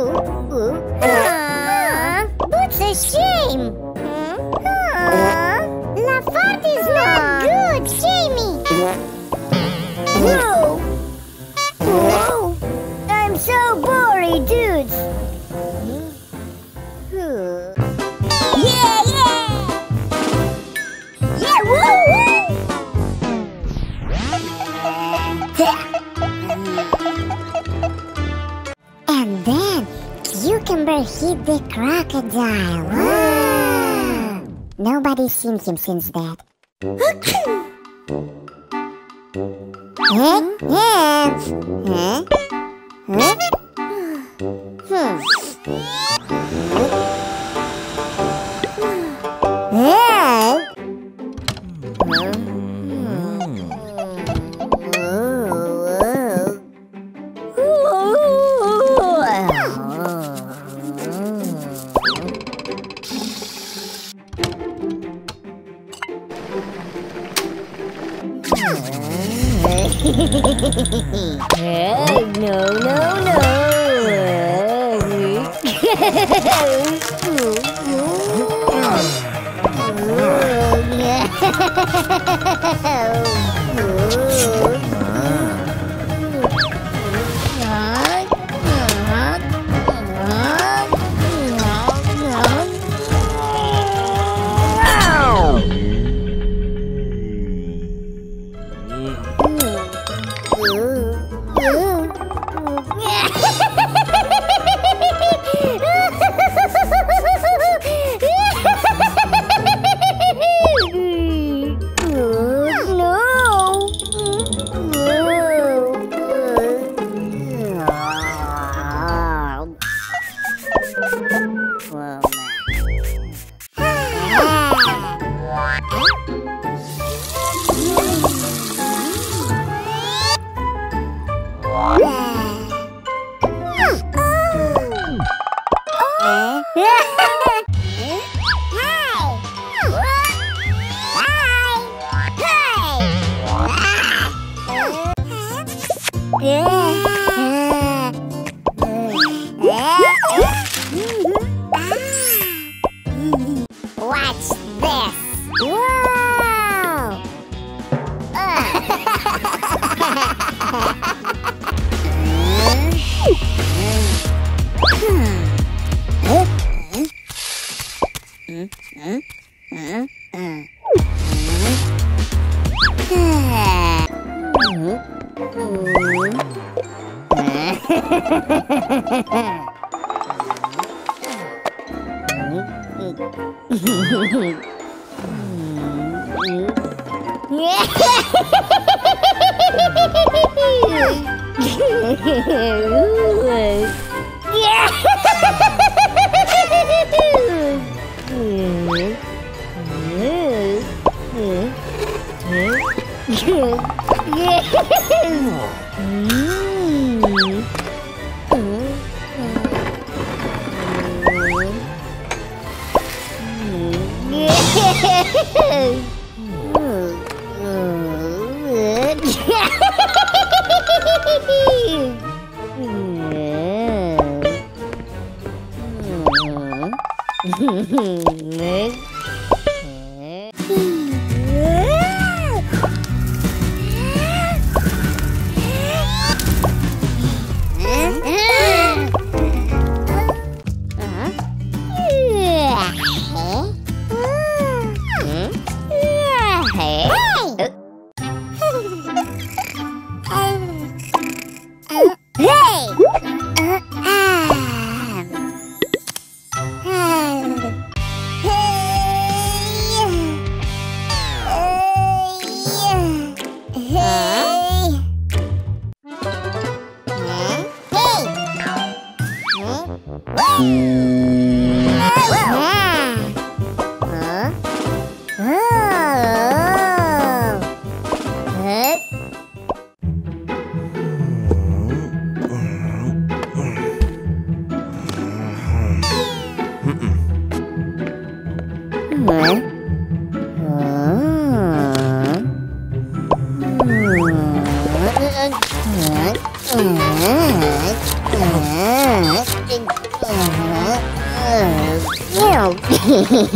school. crocodile. Whoa. Nobody's seen him since that. huh? Yeah. Huh? Huh? Hmm. Yeah! Né? Mm-hmm. Música Look,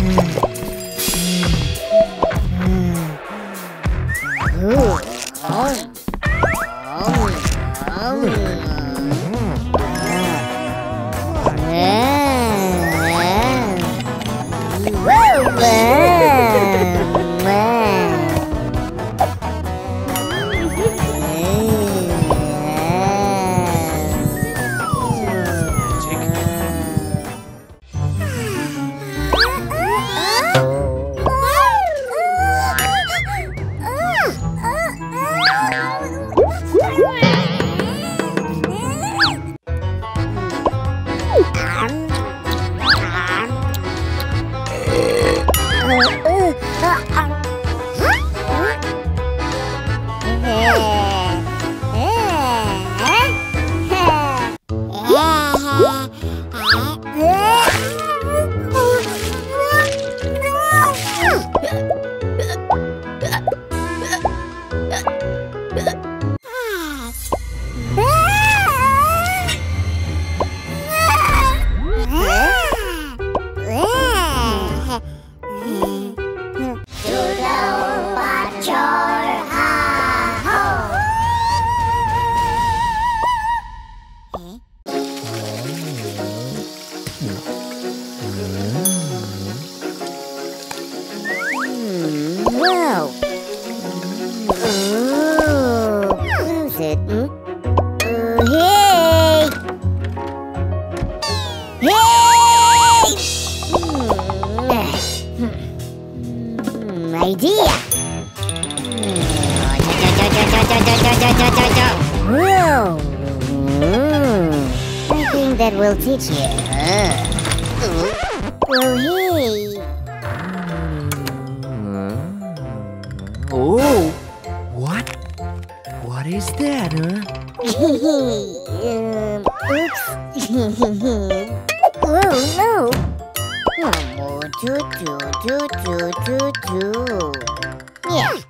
Whoa. Will teach you. Hey. Oh, what? What is that, huh? um, oops. oh no. Oh, do, do, do, do, do, do. Yeah.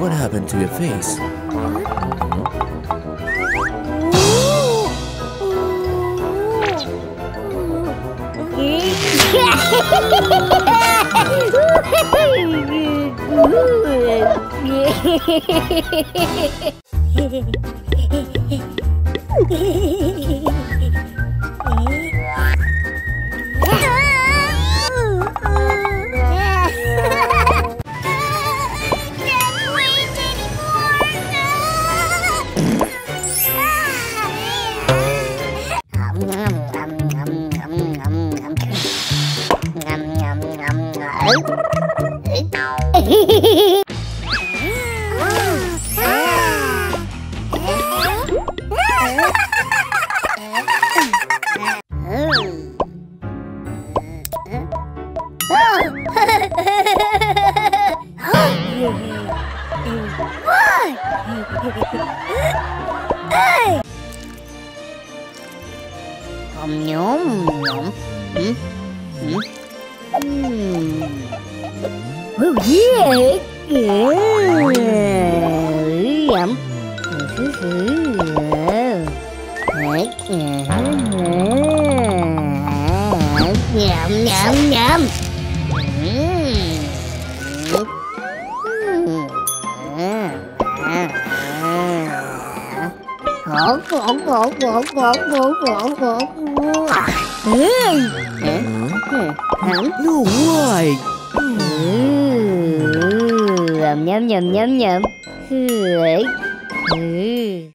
I'm not sleeping. What happened to your face? Om Không nhốm nhộm. Ừ. Ừ. Oh yeah. Yeah. Yum. Yum, yum, yum! Khổ khổ khổ khổ khổ khổ khổ khổ. Hmm. Hẳn No way Nhấm nhấm nhấm nhấm